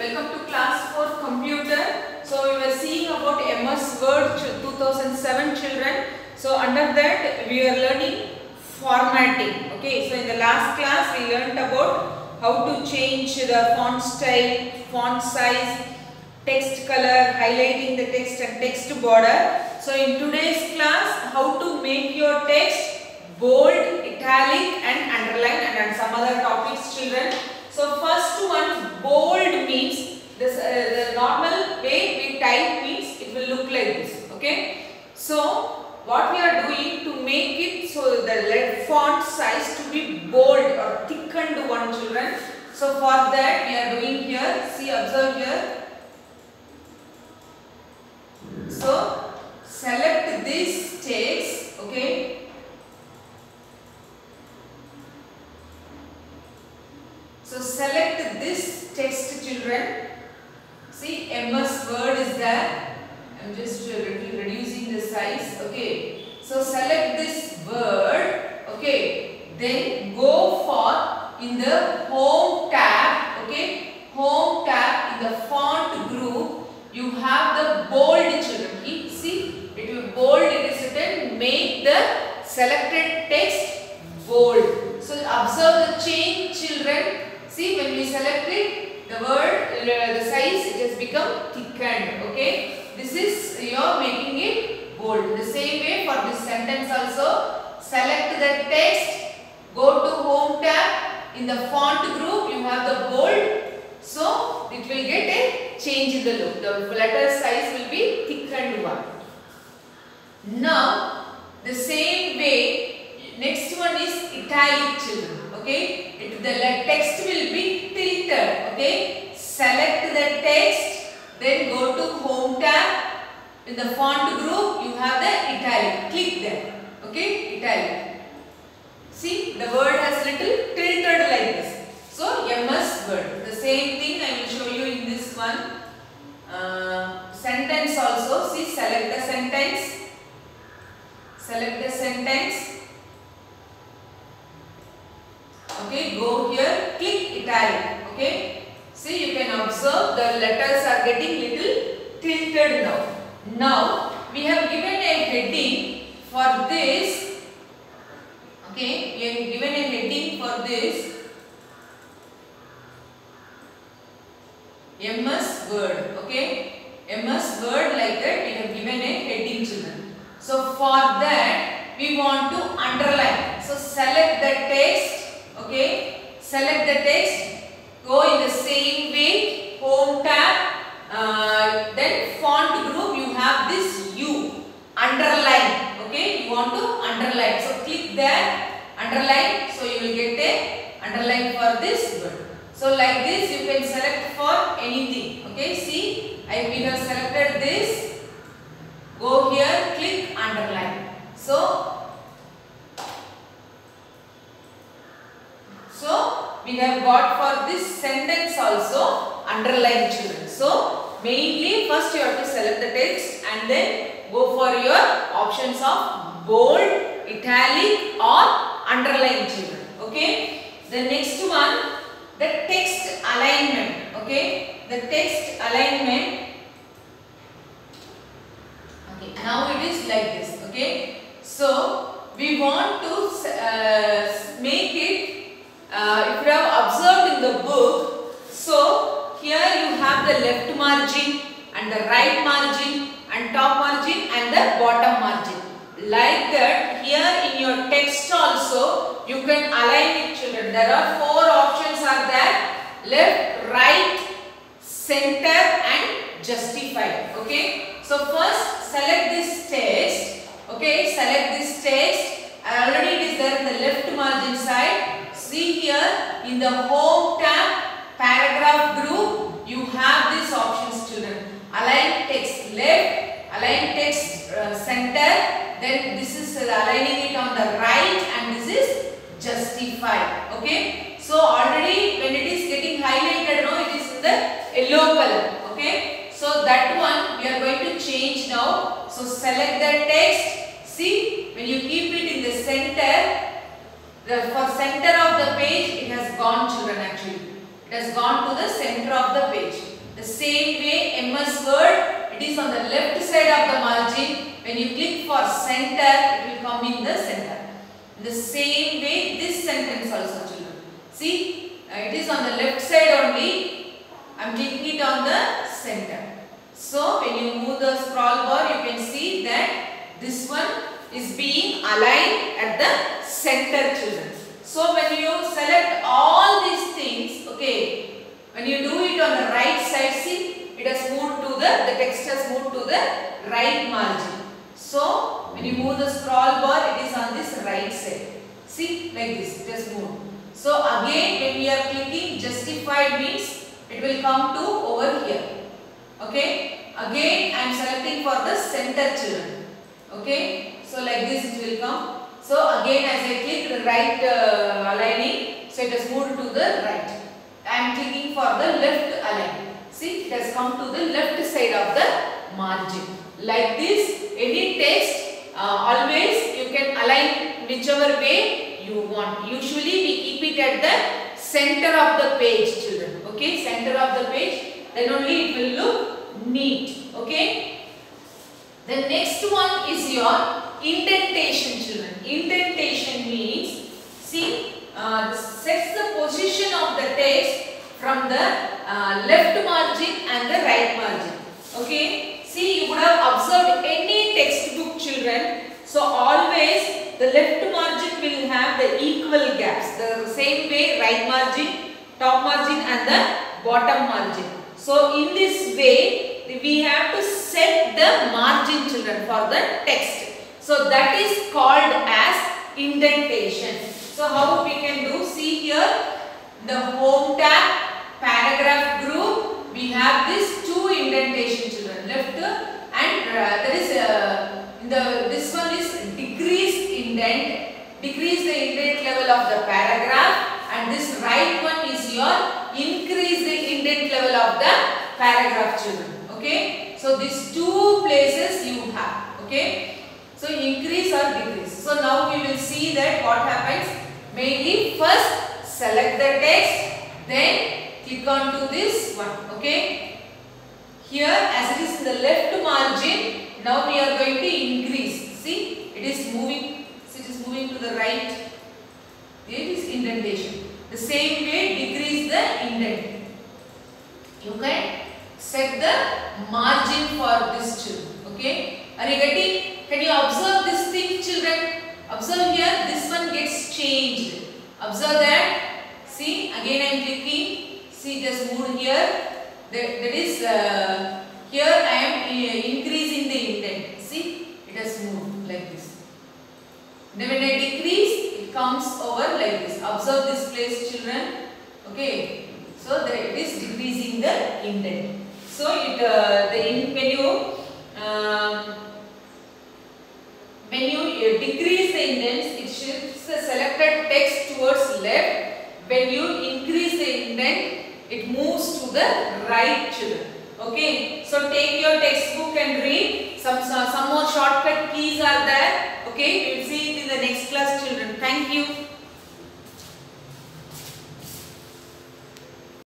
welcome to class 4 computer. So we were seeing about MS Word 2007 children. So under that we are learning formatting. Okay, so in the last class we learnt about how to change the font style, font size, text color, highlighting the text and text border. So in today's class how to make your text bold, italic and underline and, and some other topics children. So first one bold means this uh, the normal way we type means it will look like this okay. So what we are doing to make it so the font size to be bold or thickened one children. So for that we are doing here see observe here. So select this text okay So select this text children. See MS Word is there. I am just uh, redu- Okay. So select this word. Okay. Then go for in the home tab. Okay. Home tab in the font group. You have the bold children. See it will bold. It is written. Make the selected text bold. So observe the change children. See when we select it, the word, uh, the size, it has become thickened. Okay. This is you are making it bold. The same way for this sentence also, select the text, go to home tab. In the font group, you have the bold. So it will get a change in the look. The letter size will be thickened one. Now the same way, next one is italic children. Okay, it, the text will be tilted. Okay, select the text, then go to home tab. In the font group, you have the italic. Click there. Okay, italic. See, the word has little tilted like this. So, MS word. The same thing I will show you in this one. Uh, sentence also. See, select the sentence. Select the sentence. Okay, go here, click italic. Okay, see you can observe the letters are getting little tilted now. Now we have given a heading for this. Okay, we have given a heading for this. MS word. Okay, MS word like that we have given a heading children. So for that we want to underline. So select the text. Okay, select the text. Go in the same way. Home tab. Uh, then font group you have this U. Underline. Okay, you want to underline. So click there. Underline. So you will get a underline for this word. So like this you can select for anything. Okay, see I we have selected this. Go here, click underline. So, so we have got for this sentence also underline children. So, mainly first you have to select the text and then go for your options of bold, italic or underline children. Okay. The next one, the text alignment. Okay. The text alignment Okay, now it is like this. Okay, so we want to uh, make it. Uh, if you have observed in the book, so here you have the left margin and the right margin and top margin and the bottom margin. Like that, here in your text also you can align it, children. There are four options are there: left, right, center, and justify. Okay. So first select this text. Okay, select this text. Already it is there in the left margin side. See here in the home tab paragraph group you have these options children. Align text left, align text uh, center. Then this is uh, aligning it on the right and this is justify. Okay. So already when it is getting highlighted no it is in the yellow color. Okay. So that one we are going to change now. So select the text. See when you keep it in the center, the for center of the page it has gone children actually. It has gone to the center of the page. this word, it is on the left side of the margin. When you click for center, it will come in the center. The same way, this sentence also children. See, uh, it is on the left side only. I am clicking it on the center. So, when you move the scroll bar, you can see that this one is being aligned at the center children. So, when you select all these things, okay, when you do it on the right side, see, it has moved to the, the text has moved to the right margin. So, when you move the scroll bar, it is on this right side. See, like this, has moved. So, again, when we are clicking justified means, it will come to over here. Okay, again, I am selecting for the center children. Okay, so like this it will come. So, again, as I click right uh, aligning, so it has moved to the right. I am clicking for the left align. See, it has come to the left side of the margin. Like this, any text, uh, always you can align whichever way you want. Usually we keep it at the center of the page children. Okay, center of the page, then only it will look neat. Okay. The next one is your indentation children. Indentation means, see, uh, sets the position of the text from the uh, left margin and the right margin. Okay. See, you would have observed any textbook children. So, always the left margin will have the equal gaps. The same way right margin, top margin and the bottom margin. So, in this way, we have to set the margin children for the text. So, that is called as indentation. So, how we can do? See here, the home tab, paragraph group, we have this two indentation children, left and uh, there is a, the, this one is decreased indent, decrease the indent level of the paragraph and this right one is your increase the indent level of the paragraph children. Okay. So, these two places you have. Okay. So, increase or decrease. So, now we will see that what happens. Mainly first select the text, then click on to this one. Okay. Here as it is in the left margin, now we are going to increase. See, it is moving, it is moving to the right. It is indentation. The same way decrease the indent. You can set the margin for this children. Okay. Are you getting? Can you observe this thing children? Observe here, this one gets changed. Observe that. See, again I am clicking. See, just moved here. That, that is, uh, here I am uh, increasing the indent. See, it has moved this. When I decrease, it comes over like this. Observe this place children. Okay. So, it is decreasing the indent. So, it, uh, the in, when you um, when you uh, decrease the indents, it shifts the selected text towards left. When you increase the indent, it moves to the right children. Okay. So, take your textbook and read. Some, some, more shortcut keys are there. Okay. Will see the next class children. Thank you.